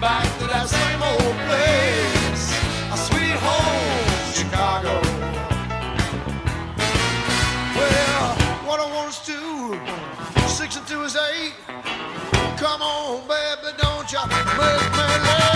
back to that same old place, a sweet home, Chicago. Well, what I want is two, six and two is eight. Come on, baby, don't you make me laugh.